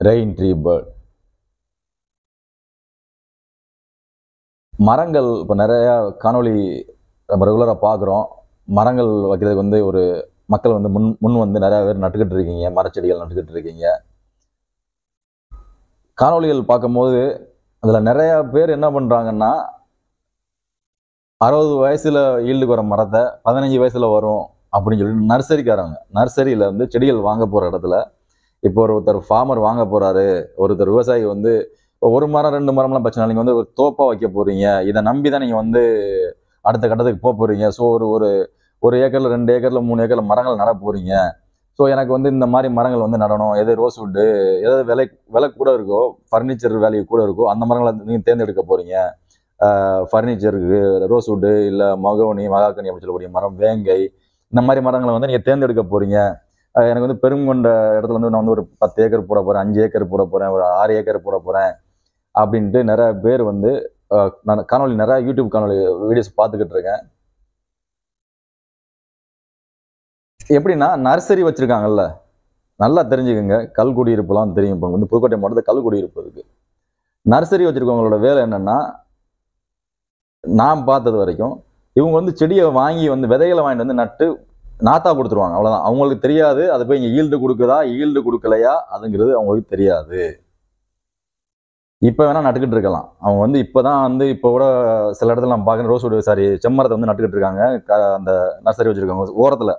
Rain tree bird மரங்கள் இப்போ நிறையா காணொளி நம்ம ரெகுலராக பார்க்குறோம் மரங்கள் வைக்கிறதுக்கு வந்து ஒரு மக்கள் வந்து முன் முன் வந்து நிறையா பேர் நட்டுக்கிட்டு இருக்கீங்க. மரச்செடிகள் நட்டுக்கிட்டு இருக்கீங்க. காணொளிகள் பார்க்கும்போது அதில் நிறையா பேர் என்ன பண்ணுறாங்கன்னா அறுபது வயசில் ஈல்டுக்கு வர மரத்தை பதினஞ்சு வயசில் வரும் அப்படின்னு சொல்லி நர்சரிக்காரங்க. நர்சரியில் வந்து செடிகள் வாங்க போகிற இடத்துல இப்போ ஒருத்தர் ஃபார்மர் வாங்க போகிறாரு ஒருத்தர் விவசாயி வந்து ஒரு மரம் ரெண்டு மரம்லாம் பிரச்சனை நீங்கள் வந்து ஒரு தோப்பாக வைக்க போகிறீங்க இதை நம்பி தான் நீங்கள் வந்து அடுத்த கட்டத்துக்கு போக போகிறீங்க ஸோ ஒரு ஒரு ஒரு ஏக்கரில் ரெண்டு ஏக்கரில் மூணு ஏக்கரில் மரங்கள் நட போகிறீங்க ஸோ எனக்கு வந்து இந்த மாதிரி மரங்கள் வந்து நடணும். எது ரோஸ் வுட்டு எதாவது விலை விலை கூட இருக்கோ ஃபர்னிச்சர் வேல்யூ கூட இருக்கோ அந்த மரங்களை நீங்கள் தேர்ந்தெடுக்க போகிறீங்க ஃபர்னிச்சருக்கு ரோஸ் வுட்டு இல்லை மகோனி மகாக்கனி அப்படின்னு சொல்லக்கூடிய மரம் வேங்கை இந்த மாதிரி மரங்களை வந்து நீங்கள் தேர்ந்தெடுக்க போகிறீங்க எனக்கு வந்து பெருங்கொண்ட இடத்துல வந்து நான் வந்து ஒரு பத்து ஏக்கர் போட போகிறேன் அஞ்சு ஏக்கர் போட போகிறேன் ஒரு ஆறு ஏக்கர் போட போகிறேன் அப்படின்ட்டு நிறைய பேர் வந்து நான் காணொலி நிறைய யூடியூப் காணொலி வீடியோஸ் பார்த்துக்கிட்டு இருக்கேன். எப்படின்னா நர்சரி வச்சுருக்காங்கல்ல நல்லா தெரிஞ்சுக்கோங்க. கல் குடியிருப்புலாம் தெரியும். இப்போ வந்து புதுக்கோட்டை மாவட்டத்தில் கல் குடியிருப்பு இருக்குது நர்சரி வச்சுருக்கவங்களோட வேலை என்னன்னா நான் பார்த்தது வரைக்கும் இவங்க வந்து செடியை வாங்கி வந்து விதைகளை வாங்கிட்டு வந்து நட்டு நாத்தா கொடுத்துருவாங்க அவ்வளோதான் அவங்களுக்கு தெரியாது அது போய் இங்கே ஈல்டு கொடுக்குதா ஈல்டு கொடுக்கலையா அதுங்கிறது அவங்களுக்கு தெரியாது. இப்போ வேணால் நட்டுக்கிட்டு இருக்கலாம். அவங்க வந்து இப்போ தான் வந்து இப்போ கூட சில இடத்துல நம்ம பார்க்குறேன் ரோஸ் சாரி செம்மரத்தை வந்து நட்டுக்கிட்டு இருக்காங்க. க- அந்த நர்சரி வச்சுருக்காங்க ஓரத்தில்.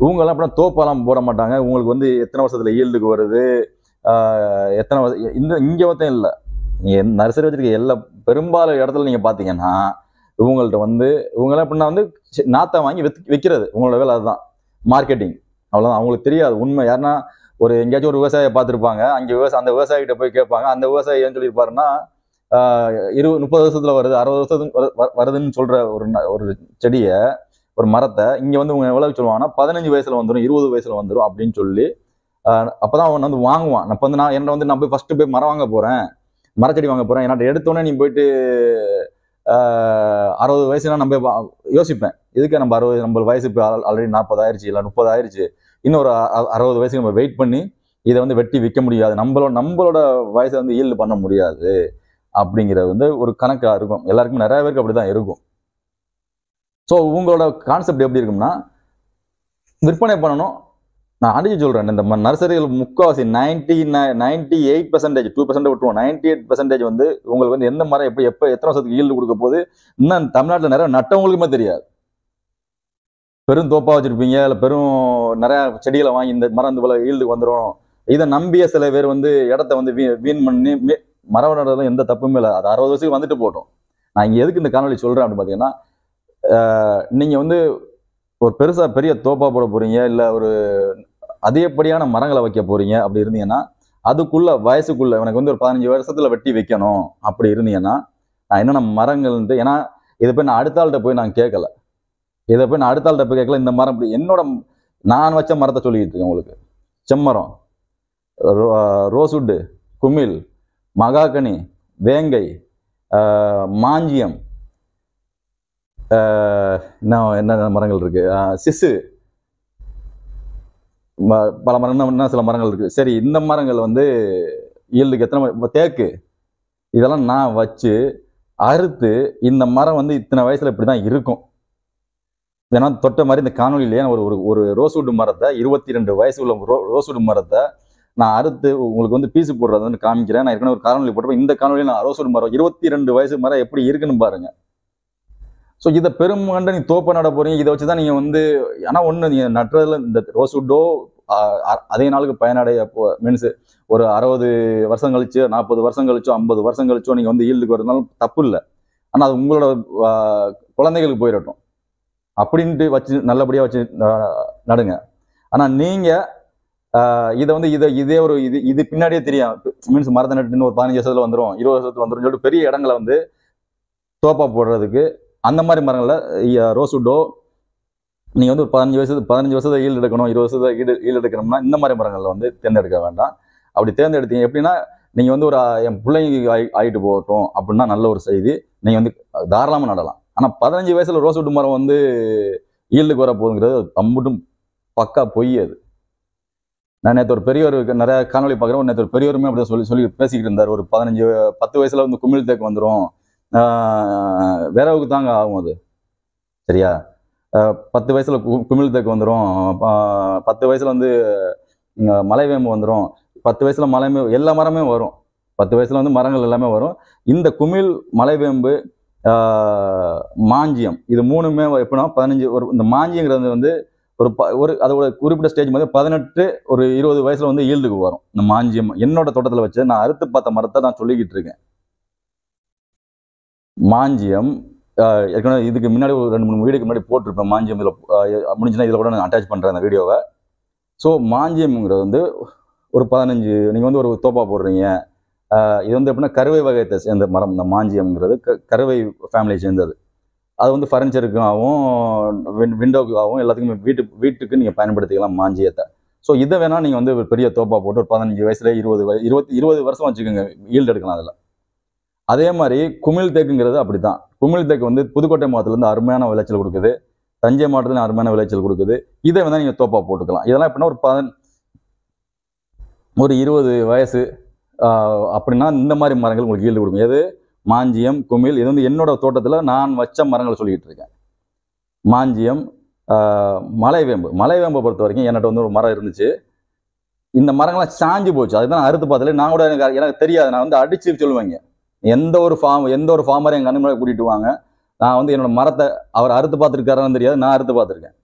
இவங்கெல்லாம் அப்படின்னா தோப்பெல்லாம் போட மாட்டாங்க. உங்களுக்கு வந்து எத்தனை வருஷத்தில் ஈல்டுக்கு வருது? எத்தனை வருஷம் இந்த இங்கே மட்டும் இல்லை. நீங்கள் நர்சரி வச்சுருக்க எல்லா பெரும்பாலும் இடத்துல நீங்கள் பார்த்தீங்கன்னா இவங்கள்ட்ட வந்து இவங்களாம் எப்படின்னா வந்து நாத்தை வாங்கி விற்கிறது உங்களோட வேலை அதுதான். மார்க்கெட்டிங் அவ்வளோதான் அவங்களுக்கு தெரியாது. உண்மை. யாருன்னா ஒரு எங்கேயாச்சும் ஒரு விவசாயியை பார்த்துருப்பாங்க. அங்கே விவசாய அந்த விவசாயிகிட்ட போய் கேட்பாங்க. அந்த விவசாயி ஏன் சொல்லியிருப்பாருன்னா இருபது முப்பது வருஷத்துல வருது. அறுபது வருஷத்துக்கு வரு- வருதுன்னு சொல்ற ஒரு ஒரு செடியை ஒரு மரத்தை இங்கே வந்து இவங்க எவ்வளவு சொல்லுவாங்கன்னா பதினஞ்சு வயசுல வந்துடும் இருபது வயசுல வந்துடும் அப்படின்னு சொல்லி அப்போதான் அப்பதான் அவன் வந்து வாங்குவான். அப்போ வந்து நான் என்ன வந்து நான் போய் ஃபர்ஸ்ட் போய் மரம் வாங்க போறேன். மரச்செடி வாங்க போறேன். என்கிட்ட எடுத்தோடனே நீ போயிட்டு அறுபது வயசுனா நம்ம யோசிப்பேன். இதுக்கு நம்ம அறுபது நம்ம வயசு இப்போ ஆல்ரெடி நாற்பது ஆயிடுச்சு இல்லை முப்பது ஆயிருச்சு இன்னும் ஒரு அறுபது வயசுக்கு நம்ம வெயிட் பண்ணி இதை வந்து வெட்டி விற்க முடியாது. நம்மளோட நம்மளோட வயசை வந்து ஈல்டு பண்ண முடியாது. அப்படிங்கிறது வந்து ஒரு கணக்காக இருக்கும். எல்லாருக்கும் நிறைய பேருக்கு அப்படிதான் இருக்கும். ஸோ உங்களோட கான்செப்ட் எப்படி இருக்கும்னா விற்பனை பண்ணணும் நான் அடிச்சு சொல்றேன் இந்த நர்சரிகள் முக்கால்வாசி ninety ninety eight percentage two percent விட்டுருவோம். நைன்டி எயிட் பர்சன்டேஜ் வந்து உங்களுக்கு வந்து எந்த மரம் எப்போ எப்போ எத்தனை வருஷத்துக்கு ஈல்டு கொடுக்க போது இன்னும் தமிழ்நாட்டில் நிறைய நட்டவங்களுக்குமே தெரியாது. பெரும் தோப்பா வச்சிருப்பீங்க இல்லை பெரும் நிறையா செடிகளை வாங்கி இந்த மரம் இந்த போல ஈல்டுக்கு வந்துடும் இதை நம்பிய சில பேர் வந்து இடத்த வந்து வீ வீண் பண்ணி மரம் நடுறதுல எந்த தப்புமே இல்லை. அது அறுபது வருஷத்துக்கு வந்துட்டு போட்டோம். நான் இங்கே எதுக்கு இந்த காணொலி சொல்கிறேன் அப்படின்னு பார்த்தீங்கன்னா நீங்கள் வந்து ஒரு பெருசாக பெரிய தோப்பா போட போகிறீங்க இல்லை ஒரு அதிகப்படியான மரங்களை வைக்க போகிறீங்க அப்படி இருந்தீங்கன்னா அதுக்குள்ள வயசுக்குள்ள எனக்கு வந்து ஒரு பதினஞ்சு வருஷத்துல வெட்டி வைக்கணும் அப்படி இருந்தீங்கன்னா நான் என்னென்ன மரங்கள்ன்ட்டு ஏன்னா இதை போய் நான் அடுத்த ஆள்கிட்ட போய் நான் கேட்கல. இதை போய் நான் அடுத்த ஆள்கிட்ட போய் கேட்கல இந்த மரம் இப்படி என்னோட நான் வச்ச மரத்தை சொல்லிக்கிட்டு இருக்கேன் உங்களுக்கு. செம்மரம் ரோஸ்வுட்டு குமிழ் மகாகனி வேங்கை மாஞ்சியம் இன்னும் என்னென்ன மரங்கள் இருக்கு? ஆஹ் சிசு. பல மரம் இன்னும் சில மரங்கள் இருக்கு. சரி இந்த மரங்கள் வந்து ஈல்டுக்கு எத்தனை இப்போ தேக்கு. இதெல்லாம் நான் வச்சு அறுத்து இந்த மரம் வந்து இத்தனை வயசுல இப்படி தான் இருக்கும். ஏன்னா தொட்ட மாதிரி இந்த காணொலியிலேயே ஒரு ஒரு ஒரு ரோஸ்வுட் மரத்தை இருபத்தி ரெண்டு வயசு உள்ள ரோ ரோஸ்வுட் மரத்தை நான் அறுத்து உங்களுக்கு வந்து பீஸு போடுறது வந்து காமிக்கிறேன். நான் ஏற்கனவே ஒரு காணொலி போட்டப்போ இந்த காணொலியில் நான் ரோஸ்வுட் மரம் இருபத்தி ரெண்டு வயசு மரம் எப்படி இருக்குன்னு பாருங்க. ஸோ இதை பெருமாண்ட நீ தோப்ப நட போறீங்க. இதை வச்சு தான் நீங்கள் வந்து ஆனால் ஒன்று நீங்கள் நட்டுறதுல இந்த ரோஸ்வுட்டோ அதே நாளுக்கு பயனடைய மீன்ஸ் ஒரு அறுபது வருஷம் கழிச்சு நாற்பது வருஷம் கழிச்சோ ஐம்பது வருஷம் கழிச்சோ நீங்கள் வந்து ஈல்டுக்கு வரதுனாலும் தப்பு இல்லை. ஆனால் அது உங்களோட குழந்தைகளுக்கு போயிடட்டும். அப்படின்ட்டு வச்சு நல்லபடியாக வச்சு நடுங்க. ஆனால் நீங்கள் இதை வந்து இதை இதே ஒரு இது இது பின்னாடியே தெரியும் மீன்ஸ் மரத்தை நட்டுன்னு ஒரு பதினஞ்சு வருஷத்துல வந்துடும் இருபது வருஷத்துல வந்துடும் சொல்லிட்டு பெரிய இடங்களை வந்து தோப்பா போடுறதுக்கு அந்த மாதிரி மரங்களில் ரோஸ்வுட்டோ நீங்கள் வந்து ஒரு பதினஞ்சு வயசு பதினஞ்சு வருஷத்தை ஈல்டு எடுக்கணும் இருபது வருஷத்தை ஈடு ஈல்டு எடுக்கணும்னா இந்த மாதிரி மரங்களில் வந்து தேர்ந்தெடுக்க வேண்டாம். அப்படி தேர்ந்தெடுத்தீங்க எப்படின்னா நீங்கள் வந்து ஒரு என் பிள்ளைங்க ஆகி ஆகிட்டு போகட்டும் அப்படின்னா நல்ல ஒரு செய்தி. நீங்கள் வந்து தாராளமாக நடலாம். ஆனால் பதினஞ்சு வயசில் ரோஸ்வுட் மரம் வந்து ஈல்டுக்கு வர போகுதுங்கிறது அம்புட்டும் பக்கா பொய் அது. நான் நேற்று ஒரு பெரியவர் நிறையா காணொலி பார்க்குறேன் நேற்று ஒரு பெரியவருமே அப்படி சொல்லி சொல்லி பேசிக்கிட்டு இருந்தார். ஒரு பதினஞ்சு பத்து வயசில் வந்து குமிழ் தேக்கு வந்துடும் விரவுக்கு தாங்க ஆகும் அது. சரியா? பத்து வயசில் கு- குமிழ் தேக்கு வந்துடும் பத்து வயசில் வந்து இங்க மலைவேம்பு வந்துடும் பத்து வயசில் மலை எல்லா மரமே வரும். பத்து வயசில் வந்து மரங்கள் எல்லாமே வரும். இந்த குமிழ் மலைவேம்பு மாஞ்சியம் இது மூணுமே எப்படின்னா பதினஞ்சு ஒரு இந்த மாஞ்சியங்கிறது வந்து ஒரு ப ஒரு அதோட குறிப்பிட்ட ஸ்டேஜ் மாதிரி பதினெட்டு ஒரு இருபது வயசில் வந்து ஈல்டுக்கு வரும். இந்த மாஞ்சியம் என்னோட தோட்டத்தில் வச்சு நான் அறுத்து பார்த்த மரத்தை நான் சொல்லிக்கிட்டு இருக்கேன். மாஞ்சியம் ஏற்கனவே இதுக்கு முன்னாடி ஒரு ரெண்டு மூணு வீடியோக்கு முன்னாடி போட்டிருப்பேன் மாஞ்சியம் இதில் முடிஞ்சுன்னா இதில் கூட நான் அட்டாச் பண்ணுறேன் அந்த வீடியோவை. ஸோ மாஞ்சியம்ங்கிறது வந்து ஒரு பதினஞ்சு நீங்கள் வந்து ஒரு தோப்பா போடுறீங்க. இது வந்து எப்படின்னா கருவை வகையத்தை சேர்ந்த மரம் இந்த மாஞ்சியம்ங்கிறது க கருவை ஃபேமிலியை சேர்ந்தது. அது வந்து ஃபர்னிச்சருக்காகவும் வின் ஆகும் எல்லாத்துக்குமே வீட்டு வீட்டுக்கு நீங்கள் பயன்படுத்திக்கலாம் மாஞ்சியத்தை. ஸோ இதை வேணால் நீங்கள் வந்து பெரிய தோப்பா போட்டு ஒரு பதினஞ்சு வயசுல இருபது வய இருபத்தி இருபது வருஷம் வச்சுக்கோங்க ஈல்டு எடுக்கலாம் அதில். அதே மாதிரி குமிழ் தேக்குங்கிறது அப்படி தான் குமிழ் தேக்கு வந்து புதுக்கோட்டை மாவட்டத்துலேருந்து அருமையான விளைச்சல் கொடுக்குது. தஞ்சை மாவட்டத்துல அருமையான விளைச்சல் கொடுக்குது. இதை வந்து நீங்கள் தோப்பா போட்டுக்கலாம். இதெல்லாம் எப்படின்னா ஒரு பதன் ஒரு இருபது வயசு அப்படின்னா இந்த மாதிரி மரங்கள் உங்களுக்கு ஈல்டு கொடுக்கும். எது? மாஞ்சியம் குமிழ். இது வந்து என்னோட தோட்டத்தில் நான் வச்ச மரங்கள் சொல்லிக்கிட்டு இருக்கேன். மாஞ்சியம் மலைவேம்பு. மலைவேம்பை பொறுத்த வரைக்கும் என்கிட்ட வந்து ஒரு மரம் இருந்துச்சு. இந்த மரங்கள்லாம் சாஞ்சு போச்சு. அதுதான் அறுத்து பார்த்தல நான் கூட எனக்கு எனக்கு தெரியாது. நான் வந்து அடிச்சு சொல்லுவேங்க எந்த ஒரு ஃபார்ம் எந்த ஒரு ஃபார்மரையும் எங்கள் அண்ணன் கூட்டிட்டு வாங்க. நான் வந்து என்னோட மரத்தை அவர் அறுத்து பார்த்துருக்காரான்னு தெரியாது நான் அறுத்து பார்த்துருக்கேன்.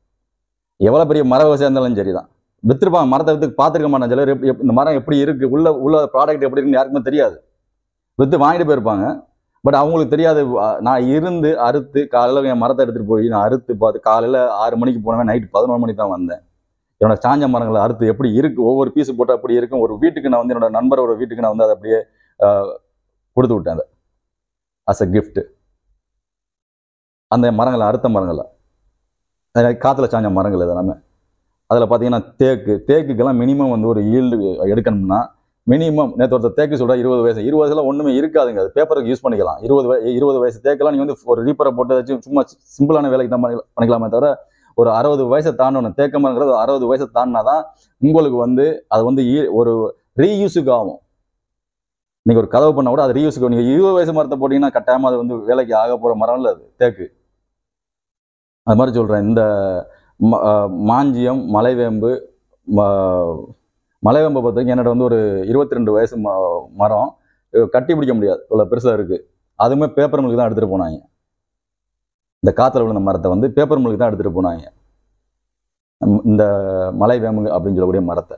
எவ்வளோ பெரிய மர விவசாயம் இருந்தாலும் சரிதான். வித்துருப்பாங்க மரத்தை வித்து பார்த்துருக்க மாட்டேன் சிலர் எப்படி இந்த மரம் எப்படி இருக்கு உள்ள உள்ள ப்ராடக்ட் எப்படி இருக்குன்னு யாருக்குமே தெரியாது. வித்து வாங்கிட்டு போயிருப்பாங்க. பட் அவங்களுக்கு தெரியாது நான் இருந்து அறுத்து காலையில் என் மரத்தை எடுத்துட்டு போய் நான் அறுத்து பார்த்து காலையில் ஆறு மணிக்கு போனவன் நைட்டு பதினொரு மணிக்கு தான் வந்தேன். என்னோட சாஞ்ச மரங்களை அறுத்து எப்படி இருக்கு ஒவ்வொரு பீஸ் போட்டால் அப்படி இருக்கும் ஒரு வீட்டுக்கு நான் வந்து என்னோட நண்பரோட வீட்டுக்கு நான் வந்து அதை அப்படியே கொடுத்து விட்டேன் அதை அஸ் அ கிஃப்ட்டு அந்த மரங்களை அறுத்த மரங்களை. காற்றுல சாஞ்ச மரங்கள் இது எல்லாமே அதில் பார்த்தீங்கன்னா தேக்கு தேக்குக்கெல்லாம் மினிமம் வந்து ஒரு ஈல்டு எடுக்கணும்னா மினிமம் நேற்று ஒருத்தர் தேக்கு சொல்கிறா இருபது வயசு. இருபது வயசுல ஒன்றுமே இருக்காதுங்க. அது பேப்பருக்கு யூஸ் பண்ணிக்கலாம். இருபது வய இருபது வயசு தேக்கெல்லாம் நீங்கள் வந்து ஒரு ரீப்பரை போட்டு வச்சு சும்மா சிம்பிளான வேலைக்கு தான் பண்ணி- பண்ணிக்கலாமே தவிர ஒரு அறுபது வயசை தாண்டணும். தேக்க மரங்கிறது அறுபது வயசை தாண்டினா தான் உங்களுக்கு வந்து அது வந்து ஈ- ஒரு ரீயூஸுக்கு ஆகும். நீங்கள் ஒரு கதவு பண்ண கூட அது ரீயூஸுக்கு நீங்கள் இருபது வயசு மரத்தை போட்டிங்கன்னா கட்டாயமாக அது வந்து வேலைக்கு ஆக போகிற மரம் இல்லை அது தேக்கு. அது மாதிரி சொல்கிறேன் இந்த ம- மாஞ்சியம் மலைவேம்பு மலைவேம்பை பொறுத்தவரைக்கும் என்னோட வந்து ஒரு இருபத்தி ரெண்டு வயசு ம மரம். கட்டி பிடிக்க முடியாது. இவ்வளோ பெருசாக இருக்குது அதுவுமே பேப்பர் மில்க்கு தான் எடுத்துகிட்டு போனாங்க. இந்த காற்றுல விழுந்த மரத்தை வந்து பேப்பர் மில்க்கு தான் எடுத்துகிட்டு போனாங்க. இந்த இந்த மலைவேம்பு அப்படின்னு சொல்லக்கூடிய மரத்தை.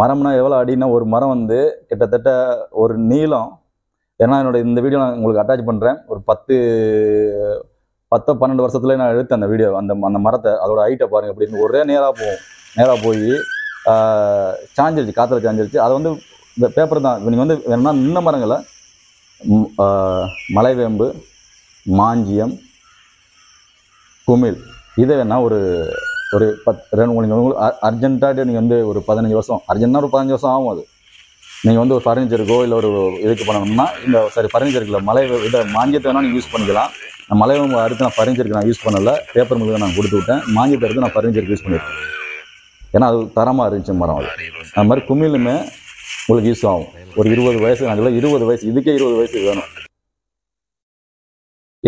மரம்னா எவ்வளோ அடின்னா ஒரு மரம் வந்து கிட்டத்தட்ட ஒரு நீளம். ஏன்னா என்னோட இந்த வீடியோ நான் உங்களுக்கு அட்டாச் பண்ணுறேன் ஒரு பத்து பத்து பன்னெண்டு வருஷத்துல நான் எடுத்தேன் அந்த வீடியோ அந்த அந்த மரத்தை அதோட ஹைட்டை பாருங்கள் அப்படின்னு ஒரே நேராக போகும் நேராக போய் சாஞ்சிருச்சு காற்றுல சாஞ்சிருச்சு. அதை வந்து இந்த பேப்பர் தான். நீங்கள் வந்து வேணும்னா இந்த மரங்களை மலைவேம்பு மாஞ்சியம் குமிழ் இதை வேணால் ஒரு ஒரு பத் ரெண்டு நீங்கள் உங்களுக்கு அர்ஜென்ட்டாக நீங்கள் வந்து ஒரு பதினஞ்சு வருஷம் அர்ஜென்ட்டாக ஒரு பதினஞ்சு வருஷம் ஆகும் அது. நீங்கள் வந்து ஒரு ஃபர்னிச்சருக்கோ இல்லை ஒரு இதுக்கு பண்ணணும்னா இந்த சாரி ஃபர்னிச்சருக்கு இல்லை மலை இதை மாஞ்சியத்தை வேணால் நீங்கள் யூஸ் பண்ணிக்கலாம். நான் மலை அடுத்து நான் ஃபர்னிச்சருக்கு நான் யூஸ் பண்ணலை பேப்பர் மில்லுக்கு நான் கொடுத்து விட்டேன். மாஞ்சியத்தை எடுத்து நான் ஃபர்னிச்சருக்கு யூஸ் பண்ணிடுவேன் ஏன்னா அது தரமாக இருந்துச்சு மரம் அது. அது மாதிரி குமிழுமே உங்களுக்கு யூஸ் ஆகும். ஒரு இருபது வயசு நான் இருபது வயசு இதுக்கே இருபது வயசு வேணும்.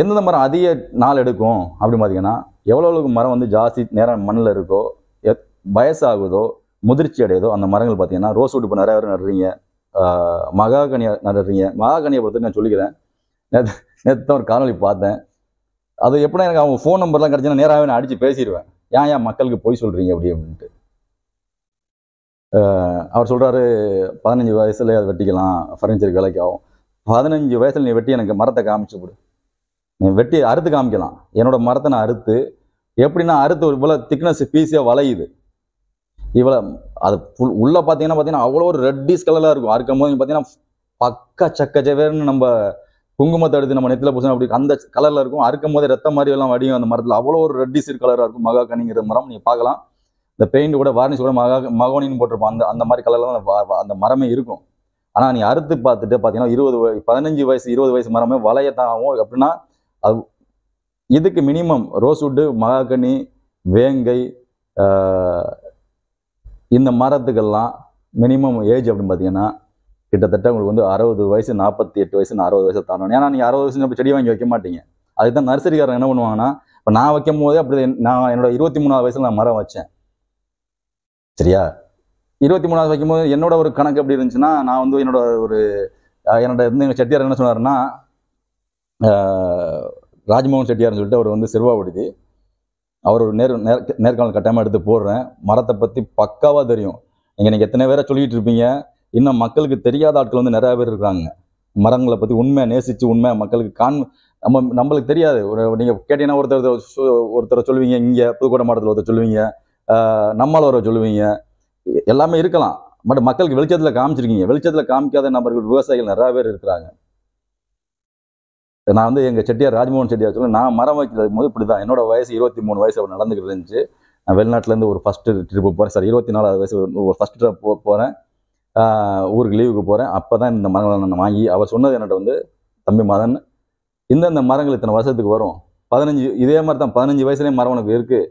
எந்தெந்த மரம் அதிக நாள் எடுக்கும் அப்படின்னு பார்த்தீங்கன்னா எவ்வளோ அளவுக்கு மரம் வந்து ஜாஸ்தி நேரம் மண்ணில் இருக்கோ எத் வயசாகுதோ முதிர்ச்சி அடையுதோ அந்த மரங்கள் பார்த்தீங்கன்னா ரோஸ் வுட் இப்போ நிறையா பேர் நடுறீங்க. மகாகனியா நடுறீங்க. மகாகனியை பொறுத்து நான் சொல்லிக்கிறேன். நேற்று நேற்று தான் ஒரு காணொலி பார்த்தேன். அது எப்படின்னா எனக்கு அவங்க ஃபோன் நம்பர்லாம் கிடச்சினா நேராகவே நான் அடித்து பேசிடுவேன். ஏன் ஏன் மக்களுக்கு போய் சொல்கிறீங்க அப்படி அப்படின்ட்டு. அவர் சொல்கிறாரு பதினஞ்சு வயசுல அதை வெட்டிக்கலாம். ஃபர்னிச்சருக்கு வேலைக்கு ஆகும். பதினஞ்சு வயசில் நீ வெட்டி எனக்கு மரத்தை காமிச்சு கொடு. வெட்டி அறுத்து காமிக்கலாம். என்னோட மரத்தை நான் அறுத்து எப்படின்னா அறுத்து ஒரு இவ்வளோ திக்னஸ் பீஸியாக வளையுது. இவ்வளோ அது ஃபுல் உள்ளே பார்த்தீங்கன்னா பார்த்தீங்கன்னா அவ்வளோ ஒரு ரெட்டிஸ் கலராக இருக்கும். அறுக்கும் போது பார்த்தீங்கன்னா பக்கா சக்க செவேர்னு நம்ம குங்குமத்தை எடுத்து நம்ம நெத்தில பூசணும் அப்படி அந்த கலரில் இருக்கும். அறுக்கும் போதே ரத்த மாதிரி எல்லாம் வடியும் அந்த மரத்தில். அவ்வளோ ஒரு ரெட்டிஸ் கலராக இருக்கும். மகாகனிங்கிற மரம் நீங்கள் பார்க்கலாம். இந்த பெயிண்ட் கூட வார்னிஷ் கூட மகா மகோனின்னு போட்டிருப்போம். அந்த அந்த மாதிரி கலரில் தான் அந்த மரமே இருக்கும். ஆனால் நீ அறுத்து பார்த்துட்டு பார்த்தீங்கன்னா இருபது பதினஞ்சு வயசு இருபது வயசு மரமே வளையத்தான் ஆகும் எப்படின்னா அது இதுக்கு மினிமம் ரோஸ்வுட்டு மகாகனி வேங்கை இந்த மரத்துக்கெல்லாம் மினிமம் ஏஜ் அப்படின்னு பார்த்தீங்கன்னா கிட்டத்தட்ட உங்களுக்கு வந்து அறுபது வயசு நாற்பத்தி எட்டு வயசு அறுபது வயசு தாண்டணும். ஏன்னா நீங்கள் அறுபது வயசு செடி வாங்கி வைக்க மாட்டீங்க. அதுக்கு தான் நர்சரிக்காரன் என்ன பண்ணுவாங்கன்னா இப்போ நான் வைக்கும் போதே அப்படி நான் என்னோட இருபத்தி மூணாவது வயசில் நான் மரம் வச்சேன். சரியா? இருபத்தி மூணாவது வைக்கும்போது என்னோட ஒரு கணக்கு எப்படி இருந்துச்சுன்னா நான் வந்து என்னோட ஒரு என்னோட வந்து எங்கள் செட்டியார் என்ன சொன்னாருன்னா ராஜ்மோகன் செட்டியார்னு சொல்லிட்டு அவர் வந்து சிறுவா அவர் ஒரு நேர் நேர் நேர்காணல் கட்டாயமாக எடுத்து போடுறேன். மரத்தை பற்றி பக்காவாக தெரியும். நீங்கள் நீங்கள் எத்தனை பேரை சொல்லிட்டு இருப்பீங்க? இன்னும் மக்களுக்கு தெரியாத ஆட்கள் வந்து நிறைய பேர் இருக்காங்க. மரங்களை பற்றி உண்மையை நேசித்து உண்மை மக்களுக்கு காண் நம்ம நம்மளுக்கு தெரியாது. ஒரு நீங்கள் கேட்டீங்கன்னா ஒருத்தர் சொ- ஒருத்தரை சொல்லுவீங்க இங்கே புதுக்கோட்டை மாவட்டத்தில் ஒருத்தர் சொல்லுவீங்க நம்மால் ஒரு சொல்லுவீங்க. எல்லாமே இருக்கலாம். பட் மக்களுக்கு வெளிச்சத்தில் காமிச்சிருக்கீங்க. வெளிச்சத்தில் காமிக்காத நபர்கள் விவசாயிகள் நிறைய பேர் இருக்கிறாங்க. நான் வந்து எங்கள் செட்டியார் ராஜ்மோகன் செட்டியார் சொல்ல நான் மரம் வைக்கிறது போது இப்படி தான் என்னோட வயசு இருபத்தி மூணு வயசு அவர் நடந்துக்கிட்டு இருந்துச்சு. நான் வெளிநாட்டிலேருந்து ஒரு ஃபஸ்ட்டு ட்ரிப்பு போகிறேன் சார் இருபத்தி நாலாவது வயசு ஒரு- ஃபஸ்ட் ட்ரிப் போ போகிறேன் ஊருக்கு லீவுக்கு போகிறேன் அப்போ தான் இந்த மரங்களை நான் வாங்கி அவர் சொன்னது என்னட்ட வந்து தம்பி மதன் இந்தந்த மரங்கள் இத்தனை வருஷத்துக்கு வரும். பதினஞ்சு இதே மாதிரி தான் பதினஞ்சு வயசுலேயும் மரம் உனக்கு இருக்குது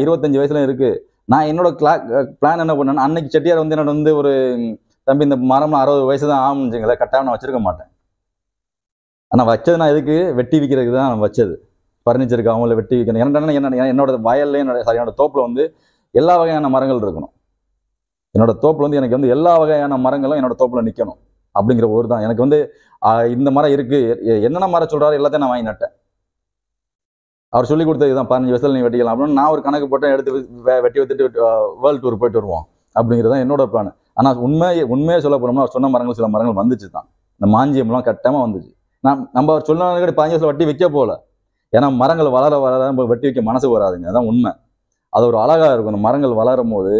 இருபத்தஞ்சு வயசுலேயும் இருக்குது நான் என்னோட கிளா பிளான் என்ன பண்ணேன்னா அன்னைக்கு செட்டியார் வந்து என்னோட வந்து ஒரு தம்பி இந்த மரம் அறுபது வயசு தான் ஆகும்னுச்சுங்களேன் கட்டாயம் நான் வச்சிருக்க மாட்டேன். ஆனால் வச்சது நான் எதுக்கு? வெட்டி விற்கிறதுக்கு தான் நான் வச்சது. ஃபர்னிச்சருக்கு அவங்கள வெட்டி விற்கணும் என்னடா என்ன என்னோட வயல்ல என்னோட சாரி என்னோட தோப்பில் வந்து எல்லா வகையான மரங்கள் இருக்கணும். என்னோட தோப்பில் வந்து எனக்கு வந்து எல்லா வகையான மரங்களும் என்னோட தோப்பில் நிற்கணும் அப்படிங்கிற ஒரு தான். எனக்கு வந்து இந்த மரம் இருக்குது என்னென்ன மரம் சொல்கிறாரு எல்லாத்தையும் நான் வாங்கி நட்டேன். அவர் சொல்லி கொடுத்தது இதுதான். பதினஞ்சு வயசில் நீ வெட்டிக்கலாம். அப்படின்னு நான் ஒரு கணக்கு போட்டேன் எடுத்து வெட்டி வித்துட்டு வேர்ல்டு டூர் போயிட்டு வருவோம். அப்படிங்கிறது தான் என்னோட பிளான் ஆனால் உண்மையை உண்மையை சொல்ல போனோம்னா அவர் சொன்ன மரங்கள் சில மரங்கள் வந்துச்சு தான் இந்த மாஞ்சியம்லாம் கட்டமாக வந்துச்சு. நம் நம்ம அவர் சொன்ன கூட பதினஞ்சு வருஷம் வட்டி வைக்க போகல. ஏன்னா மரங்கள் வளர வளர நம்ம வெட்டி வைக்க மனசு வராதுங்க. அதான் உண்மை. அது ஒரு அழகா இருக்கும் அந்த மரங்கள் வளரும் போது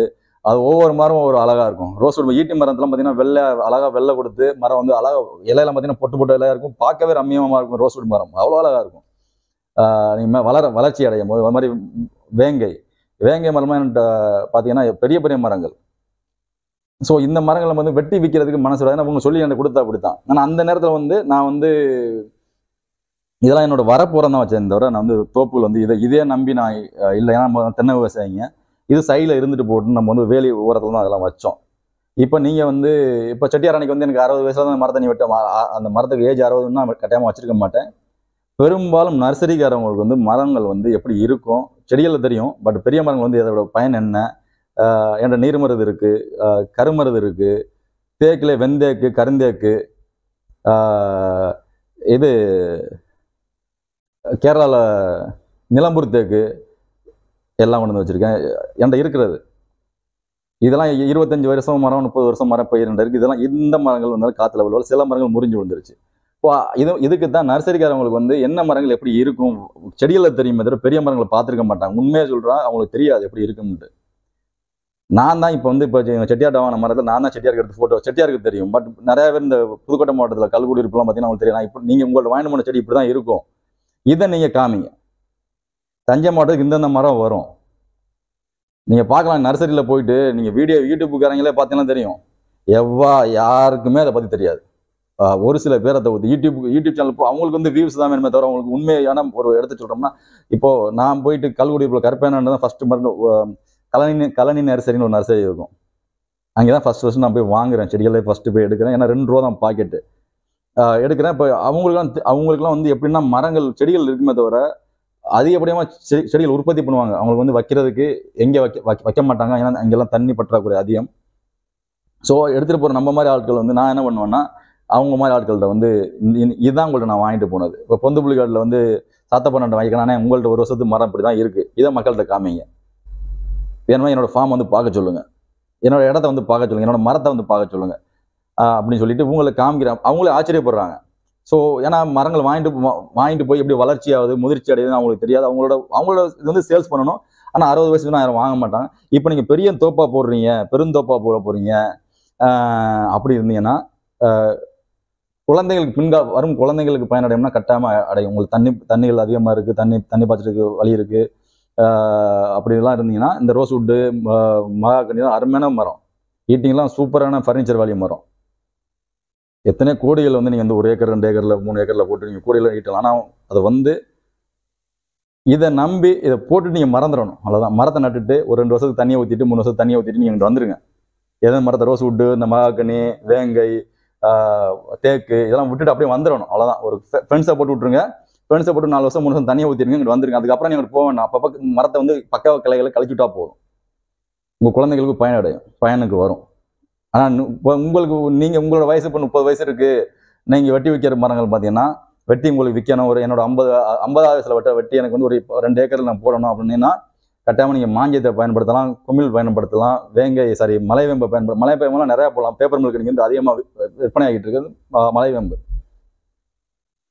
அது ஒவ்வொரு மரமும் ஒரு அழகா இருக்கும். ரோஸ் ஈட்டி மரத்துலாம் பார்த்தீங்கன்னா வெள்ளை அழகா வெள்ளை கொடுத்து மரம் வந்து அழகா இலையெல்லாம் பார்த்தீங்கன்னா பொட்டு பொட்டு இலையா இருக்கும். பார்க்கவே ரம்மியமாக இருக்கும் ரோஸ் மரம். அவ்வளோ அழகா இருக்கும். நீங்கள் வளர வளர்ச்சி அடையும் போது. அது மாதிரி வேங்கை. வேங்கை மரமா என்ன பார்த்தீங்கன்னா பெரிய பெரிய மரங்கள். ஸோ இந்த மரங்களை வந்து வெட்டி விற்கிறதுக்கு மனசு வராது. ஏன்னா அவங்க சொல்லி எனக்கு கொடுத்தா அப்படித்தான். ஆனால் அந்த நேரத்தில் வந்து நான் வந்து இதெல்லாம் என்னோட வரப்போறம் தான் வச்சேன் தவிர நான் வந்து தோப்புகள் வந்து இதை இதே நம்பி நான் இல்லை. ஏன்னா நம்ம தென்னை விவசாயிங்க. இது சைடில் இருந்துட்டு போட்டு நம்ம வந்து வேலி ஓரத்தில் தான் அதெல்லாம் வச்சோம். இப்போ நீங்கள் வந்து இப்போ செட்டியார் அன்னைக்கு வந்து எனக்கு அறுபது வயசுல தான் மரத்தை நீ வெட்ட அந்த மரத்துக்கு ஏஜ் அறுபதுன்னா கட்டாயமாக வச்சிருக்க மாட்டேன். பெரும்பாலும் நர்சரிக்காரவங்களுக்கு வந்து மரங்கள் வந்து எப்படி இருக்கும்? செடிகளில் தெரியும். பட் பெரிய மரங்கள் வந்து இதோட பயன் என்ன? என்ற நீர்மருது இருக்கு. கருமருது இருக்கு. தேக்கில் வெந்தேக்கு கருந்தேக்கு இது கேரளாவில் நிலம்பூர் தேக்கு எல்லாம் கொண்டு வந்து வச்சுருக்கேன். என்கிட்ட இருக்கிறது. இதெல்லாம் இருபத்தஞ்சி வருஷம் மரம் முப்பது வருஷம் மரம் பயிர் இருக்குது இதெல்லாம் இந்த மரங்கள் வந்தாலும் காற்றுல விழுவல சில மரங்கள் முறிஞ்சு விழுந்துருச்சு. இப்போ இது இதுக்கு தான் நர்சரிக்காரவங்களுக்கு வந்து என்ன மரங்கள் எப்படி இருக்கும்? செடிகளில் தெரியுமே தவிர பெரிய மரங்களை பார்த்துருக்க மாட்டாங்க. உண்மையாக சொல்கிறா அவங்களுக்கு தெரியாது எப்படி இருக்கும்ட்டு நான் தான் இப்போ வந்து இப்போ செட்டியார் டவான மரத்தில் நான் தான் செட்டியாருக்கு எடுத்து ஃபோட்டோ செட்டியாருக்கு தெரியும். பட் நிறைய பேர் இந்த புதுக்கோட்டை மாவட்டத்தில் கல்குடி இருப்பெல்லாம் பார்த்தீங்கன்னா உங்களுக்கு தெரியும். நான் இப்போ நீங்கள் உங்களோட வாங்கின போன செடி இப்படி தான் இருக்கும். இதை நீங்கள் காமிங்க. தஞ்சை மாவட்டத்துக்கு இந்தந்த மரம் வரும். நீங்கள் பார்க்கலாம் நர்சரியில் போயிட்டு நீங்கள் வீடியோ யூடியூப்புக்காரங்களே பார்த்தீங்கன்னா தெரியும். எவ்வா யாருக்குமே அதை பற்றி தெரியாது. ஒரு சில பேர் அதை வந்து யூடியூப் யூடியூப் சேனல் இப்போ அவங்களுக்கு வந்து வியூஸ் தான் வேணுமே தவிர அவங்களுக்கு உண்மையான ஒரு எடுத்து சொல்கிறோம்னா இப்போ நான் போயிட்டு கல்குடி இப்போ கருப்பேனன் தான் ஃபர்ஸ்ட் மருந்து கலனி கலனி நர்சரின்னு ஒரு நர்சரி இருக்கும். அங்கே தான் ஃபர்ஸ்ட் ஃபஸ்ட் நான் போய் வாங்குறேன் செடிகளே ஃபஸ்ட்டு போய் எடுக்கிறேன். ஏன்னா ரெண்டு ரூபா தான் பாக்கெட்டு எடுக்கிறேன். இப்போ அவங்களுக்குலாம் அவங்களுக்குலாம் வந்து எப்படின்னா மரங்கள் செடிகள் இருக்குமே தவிர அதிகப்படியமாக செடி செடிகள் உற்பத்தி பண்ணுவாங்க. அவங்களுக்கு வந்து வைக்கிறதுக்கு எங்கே வைக்க வைக்க- வைக்க மாட்டாங்க. ஏன்னா அங்கெல்லாம் தண்ணி பற்றாக்குறை அதிகம். ஸோ எடுத்துகிட்டு போகிற நம்ம மாதிரி ஆட்கள் வந்து நான் என்ன பண்ணுவேன்னா அவங்க மாதிரி ஆட்கள்கிட்ட வந்து இதுதான் உங்கள்ட்ட நான் வாங்கிட்டு போனது. இப்போ பொந்து புலிகாட்டில் வந்து சாத்தப்பண்ண வாங்கிக்கணும் ஆனால் ஒரு வருஷத்துக்கு மரம் இப்படி தான் இருக்குது இதை மக்கள்கிட்ட காமிங்க. வேணுமா என்னோட ஃபார்ம் வந்து பார்க்க சொல்லுங்க. என்னோட இடத்த வந்து பார்க்க சொல்லுங்க. என்னோட மரத்தை வந்து பார்க்க சொல்லுங்க. அப்படின்னு சொல்லிட்டு உங்களை காமிக்கிறாங்க அவங்களே ஆச்சரியப்படுறாங்க. ஸோ ஏன்னா மரங்கள் வாங்கிட்டு வாங்கிட்டு போய் எப்படி வளர்ச்சி ஆகுது முதிர்ச்சி அடையுதுன்னு அவங்களுக்கு தெரியாது. அவங்களோட அவங்களோட இது வந்து சேல்ஸ் பண்ணணும். ஆனால் அறுபது வயசுக்கு யாரும் வாங்க மாட்டாங்க. இப்போ நீங்கள் பெரிய தோப்பா போடுறீங்க பெருந்தோப்பா போட போறீங்க அப்படி இருந்தீங்கன்னா குழந்தைங்களுக்கு குழந்தைகளுக்கு வரும் குழந்தைங்களுக்கு பயனடையும்னா கட்டாயமாக அடையும். உங்களுக்கு தண்ணி தண்ணிகள் அதிகமாக இருக்குது தண்ணி தண்ணி பாய்ச்சறதுக்கு வழி இருக்குது அப்படிலாம் இருந்தீங்கன்னா இந்த ரோஸ் வுட்டு மகாகனி தான் அருமையான மரம். ஈட்டிங்லாம் சூப்பரான ஃபர்னிச்சர் வேல்யூ மரம். எத்தனை கோடிகள் வந்து நீங்கள் வந்து ஒரு ஏக்கர் ரெண்டு ஏக்கரில் மூணு ஏக்கரில் போட்டு நீங்கள் கோடியில் ஈட்டலாம். ஆனால் அதை வந்து இதை நம்பி இதை போட்டு நீங்கள் மறந்துடணும். அவ்வளோதான் மரத்தை நட்டுட்டு ஒரு ரெண்டு வருஷத்துக்கு தண்ணியை ஊற்றிட்டு மூணு வருஷத்துக்கு தண்ணியை ஊற்றிட்டு நீங்கள் வந்துருங்க. எதாவது மரத்தை ரோஸ் வுட்டு இந்த மகாக்கனி வேங்கை தேக்கு இதெல்லாம் விட்டுட்டு அப்படியே வந்துடணும். அவ்வளோதான் ஒரு ஃப்ரெண்ட்ஸை போட்டு விட்ருங்க ஃப்ரெண்ட்ஸை போட்டு நாலு வருஷம் மூணு வருஷம் தனியாக ஊற்றிருங்க இங்கே வந்துருங்க. அதுக்கப்புறம் நீங்கள் போக வேண்டாம் அப்பப்போ மரத்தை வந்து பக்க கிளைகளை கழிச்சுட்டா போதும். உங்கள் குழந்தைகளுக்கு பயனடையும் பயனுக்கு வரும். ஆனால் உங்களுக்கு நீங்கள் உங்களோட வயசு இப்போ முப்பது வயசு இருக்குது நீங்கள் வெட்டி வைக்கிற மரங்கள் பார்த்தீங்கன்னா வெட்டி உங்களுக்கு விற்கணும் ஒரு என்னோட ஐம்பது ஐம்பதாவது வயசில் வெட்ட வெட்டி எனக்கு வந்து ஒரு ரெண்டு ஏக்கர் நான் போடணும் அப்படின்னா கட்டாயமாக நீங்கள் மாஞ்சியத்தை பயன்படுத்தலாம் குமிழ் பயன்படுத்தலாம் வேங்கை சாரி மலைவேம்பை பயன்படுத்த மலை வேம்பெல்லாம் நிறையா போடலாம். பேப்பர் மில்க் நீங்கள் வந்து அதிகமாக விற்பனை ஆகிட்டு இருக்குது. மலைவேம்பு.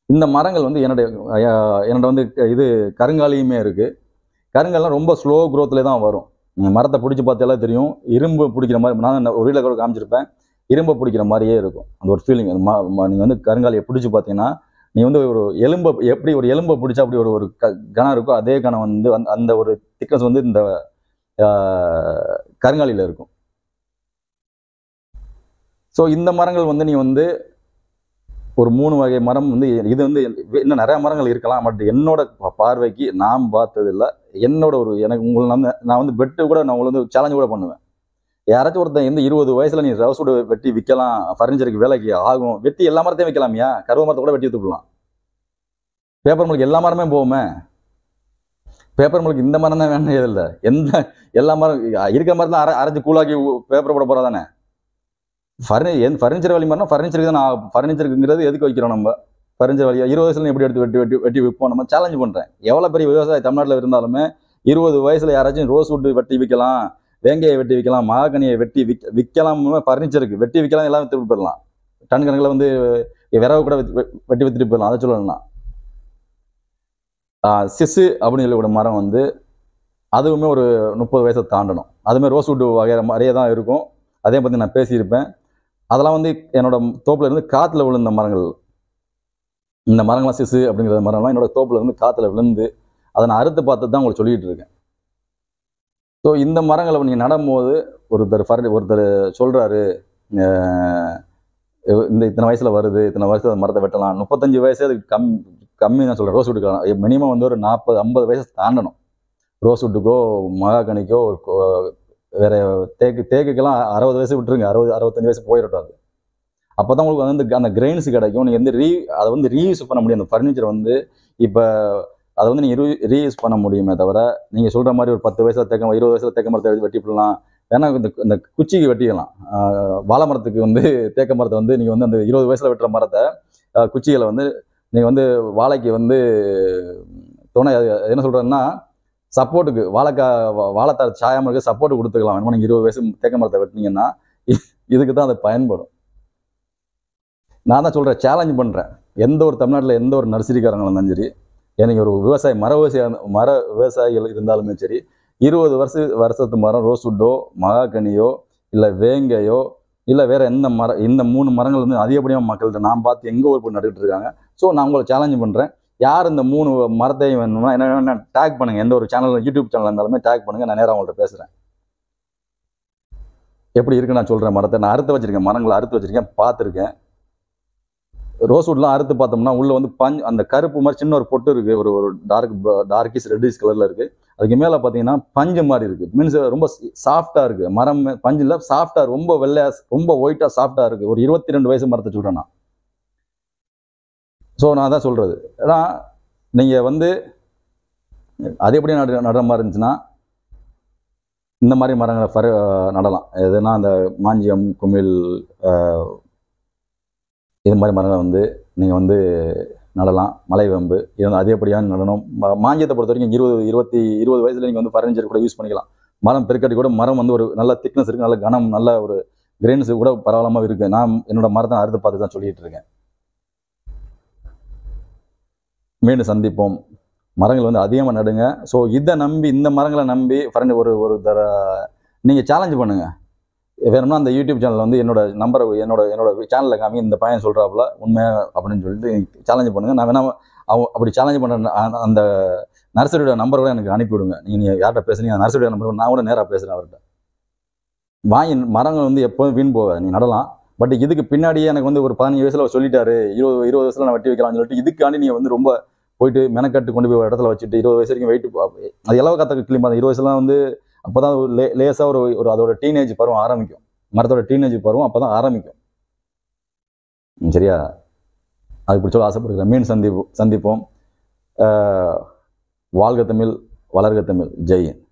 இந்த மரங்கள் வந்து என்னுடைய என்னோட வந்து இது கருங்காலியுமே இருக்குது கருங்காலாம் ரொம்ப ஸ்லோ க்ரோத்தில் தான் வரும். நீங்கள் மரத்தை பிடிச்சி பார்த்தாலே தெரியும். இரும்பு பிடிக்கிற மாதிரி நான் ஒரு வீட்டில் கூட காமிச்சிருப்பேன். இரும்பை பிடிக்கிற மாதிரியே இருக்கும். அந்த ஒரு ஃபீலிங் நீங்கள் வந்து கருங்காலியை பிடிச்சி பார்த்தீங்கன்னா நீ வந்து ஒரு எலும்பை எப்படி ஒரு எலும்பை பிடிச்சா அப்படி ஒரு ஒரு க- கணம் இருக்கோ அதே கணம் வந்து அந்த- அந்த ஒரு திக்னஸ் வந்து இந்த கருங்காலியில் இருக்கும். ஸோ இந்த மரங்கள் வந்து நீ வந்து ஒரு மூணு வகை மரம் வந்து இது வந்து இன்னும் நிறைய மரங்கள் இருக்கலாம் பட் என்னோட பார்வைக்கு நான் பார்த்தது இல்லை என்னோட ஒரு எனக்கு உங்களை நான் நான் வந்து பெட்டு கூட நான் உங்களை வந்து சேலஞ்சு கூட பண்ணுவேன். யாராச்சும் ஒருத்தன் எந்த இருபது வயசுல நீ ரவுசோட வெட்டி விற்கலாம் ஃபர்னிச்சருக்கு வேலைக்கு ஆகும். வெட்டி எல்லா மரத்தையும் வைக்கலாமியா கருவ மரத்தை கூட வெட்டி வித்துக்கலாம் பேப்பர் மில்க் எல்லா மரமே போகுமே? பேப்பர் மில்க் இந்த மரம் தான் வேணும் இல்லை. எந்த எல்லா மரம் இருக்கிற மரம் தான் அரை அரைச்சி கூலாக்கி பேப்பர் போட போகிறதானே தானே? ஃபர்னி என் ஃபர்னிச்சர் வழி மாதிரினா ஃபர்னிச்சருக்கு தான் நான் ஃபர்னிச்சருக்குங்கிறது எதுக்கு வைக்கிறோம் நம்ம? ஃபர்னிச்சர் வழியாக இருபது வயசுல எப்படி எடுத்து வெட்டி வெட்டி வெட்டி விற்போம்? நம்ம சேலஞ்ச் பண்ணுறேன் எவ்வளோ பெரிய விவசாயி தமிழ்நாட்டில் இருந்தாலுமே இருபது வயசில் யாராச்சும் ரோஸ் வுட்டு வெட்டி விற்கலாம் வேங்கையை வெட்டி விற்கலாம் மகாகனியை வெட்டி விற்க விற்கலாம் ஃபர்னிச்சருக்கு வெட்டி விற்கலாம் எல்லாம் விற்று போயிடலாம். டன் கணக்கில் வந்து விறகு கூட வெ- வெட்டி வித்துட்டு போயிடலாம். அதை சொல்லலாம் சிசு அப்படின்னு சொல்லக்கூடிய மரம் வந்து அதுவுமே ஒரு முப்பது வயசை தாண்டணும். அதுவுமே ரோஸ் வுட்டு வகைற மாதிரியே தான் இருக்கும். அதே பற்றி நான் பேசியிருப்பேன். அதெல்லாம் வந்து என்னோட தோப்புல இருந்து காற்றுல விழுந்த மரங்கள். இந்த மரங்களாம் சிசு அப்படிங்கிற மரம்லாம் என்னோட தோப்புல இருந்து காற்றுல விழுந்து அதை நான் அறுத்து பார்த்து தான் உங்களுக்கு சொல்லிட்டு இருக்கேன். ஸோ இந்த மரங்களை நீங்கள் நடும்போது ஒருத்தர் ஃபர் ஒருத்தர் சொல்கிறாரு இந்த இத்தனை வயசில் வருது இத்தனை வயசுல அந்த மரத்தை வெட்டலாம். முப்பத்தஞ்சு வயசு அதுக்கு கம் கம்மி தான் சொல்கிறேன் ரோஸ் வுட்டுக்கலாம் மினிமம் வந்து ஒரு நாற்பது ஐம்பது வயசு தாண்டணும். ரோஸ் வுட்டுக்கோ மகாகனிக்கோ கோ- வேற தேக்கு தேக்குக்கெல்லாம் அறுபது வயசு விட்டுருங்க. அறுபது அறுபத்தஞ்சு வயசு போயிடட்டும் அது. அப்போ தான் உங்களுக்கு வந்து அந்த கிரெயின்ஸ் கிடைக்கும். நீங்கள் வந்து ரீ அதை வந்து ரீயூஸ் பண்ண முடியும். அந்த ஃபர்னிச்சர் வந்து இப்போ அதை வந்து நீங்கள் ரீயூஸ் பண்ண முடியுமே தவிர நீங்கள் சொல்கிற மாதிரி ஒரு பத்து வயசில் தேக்க இருபது வயசில் தேக்க மரத்தை வெட்டி விடலாம். ஏன்னா இந்த இந்த குச்சிக்கு வெட்டிக்கலாம் வாழை மரத்துக்கு வந்து தேக்க மரத்தை வந்து நீங்கள் வந்து அந்த இருபது வயசில் வெட்டுற மரத்தை குச்சிகளை வந்து நீங்கள் வந்து வாழைக்கு வந்து துணை என்ன சொல்கிறேன்னா சப்போர்ட்டுக்கு வாழைக்காய் வா- வாழைத்தார் சாயாம சப்போர்ட் கொடுத்துக்கலாம். வேணுமா நீங்கள் இருபது வயசு தேக்க மரத்தை வெட்டினீங்கன்னா இதுக்கு தான் அது பயன்படும். நான் தான் சொல்கிறேன் சேலஞ்ச் பண்ணுறேன் எந்த ஒரு தமிழ்நாட்டில் எந்த ஒரு நர்சரிக்காரங்களும் இருந்தாலும் சரி எனக்கு ஒரு விவசாயி மர விவசாய மர விவசாயிகள் இருந்தாலுமே சரி இருபது வருஷ வருஷத்து மரம் ரோஸ்வுட்டோ மகாகனியோ இல்லை வேங்கையோ இல்லை வேற எந்த மரம் இந்த மூணு மரங்கள் வந்து அதிகப்படியாக மக்கள்கிட்ட நான் பார்த்து எங்கள் ஊர் போய் நட்டுக்கிட்டு இருக்காங்க. ஸோ நான் உங்களை சேலஞ்சு பண்ணுறேன் யார் இந்த மூணு மரத்தையும் வேணும்னா என்ன வேணும்னா டேக் பண்ணுங்க. எந்த ஒரு சேனல் யூடியூப் சேனல் இருந்தாலுமே டேக் பண்ணுங்க. நான் நேராக அவங்கள்ட்ட பேசுகிறேன் எப்படி இருக்கு நான் சொல்கிறேன் மரத்தை? நான் அறுத்து வச்சிருக்கேன். மரங்களை அறுத்து வச்சிருக்கேன். பார்த்துருக்கேன். ரோஸ்வுட்லாம் அறுத்து பார்த்தோம்னா உள்ள வந்து பஞ்சு அந்த கருப்பு மாதிரி சின்ன ஒரு பொட்டு இருக்கு. ஒரு ஒரு டார்க் டார்க்கிஸ் ரெட்டிஸ் கலர்ல இருக்கு. அதுக்கு மேல பாத்தீங்கன்னா பஞ்சு மாதிரி இருக்கு. மீன்ஸ் ரொம்ப சாஃப்டா இருக்கு. மரம் பஞ்சுல சாஃப்டா ரொம்ப வெள்ளையா ரொம்ப ஒயிட்டா சாஃப்டா இருக்கு. ஒரு இருபத்தி ரெண்டு வயசு மரத்தை சொல்றேன் நான். ஸோ நான் தான் சொல்கிறது ஏன்னா நீங்கள் வந்து அது எப்படி நட நடுற மாதிரி இருந்துச்சுன்னா இந்த மாதிரி மரங்களை ஃபர் நடலாம். எதுனா அந்த மாஞ்சியம் குமிழ் இது மாதிரி மரங்களை வந்து நீங்கள் வந்து நடலாம். மலைவேம்பு இது வந்து அதிகப்படியான நடனம் மாஞ்சியத்தை பொறுத்த வரைக்கும் இருபது இருபத்தி இருபது வயசில் நீங்கள் வந்து ஃபர்னிச்சர் கூட யூஸ் பண்ணிக்கலாம். மரம் பெருக்கட்டி கூட மரம் வந்து ஒரு நல்ல திக்னஸ் இருக்குது நல்ல கனம் நல்ல ஒரு கிரெயின்ஸ் கூட பரவலமாக இருக்குது நான் என்னோடய மரத்தை அறுத்து பார்த்து தான் சொல்லிகிட்டு இருக்கேன். மீண்டும் சந்திப்போம். மரங்கள் வந்து அதிகமாக நடுங்க. ஸோ இதை நம்பி இந்த மரங்களை நம்பி ஃப்ரெண்டு ஒரு ஒரு தர நீங்கள் சேலஞ்ச் பண்ணுங்கள் வேணும்னா அந்த யூடியூப் சேனலில் வந்து என்னோட நம்பரை என்னோட என்னோட சேனலில் காமி இந்த பையன் சொல்கிறாப்புல உண்மை அப்படின்னு சொல்லிட்டு சேலஞ்ச் பண்ணுங்கள் நான் வேணா அவன் அப்படி சேலஞ்ச் பண்ணுற அந்த நர்சரியோட நம்பர் கூட எனக்கு அனுப்பிவிடுங்க நீங்கள் யார்கிட்ட பேசுனீங்க அந்த நர்சரியோட நம்பர் நான் கூட நேராக பேசுகிறேன் அவர்கிட்ட. வாங்கி மரங்கள் வந்து எப்போதும் வீண் போகாது. நீ நடலாம். பட் இதுக்கு பின்னாடியே எனக்கு வந்து ஒரு பதினஞ்சு வயசில் அவர் சொல்லிட்டாரு. இருபது இருபது வயசில் நான் வெட்டி வைக்கலாம்னு சொல்லிட்டு இதுக்காண்டி நீங்கள் வந்து ரொம்ப போயிட்டு மெனக்கட்டு கொண்டு போய் இடத்துல வச்சுட்டு இருபது வயசு வரைக்கும் வெயிட் அது எல்லாம் கத்த கிளிமா இருபது வயசுலாம் வந்து அப்பதான் ஒரு லே லேசாக ஒரு ஒரு அதோட டீனேஜ் பருவம் ஆரம்பிக்கும். மரத்தோட டீனேஜ் பருவம் அப்போ தான் ஆரம்பிக்கும். ம், சரியா? அது பிடிச்சோட ஆசைப்படுகிறேன். மீன் சந்திப்போம். சந்திப்போம் வாழ்க தமிழ் வளர்க தமிழ். ஜெய்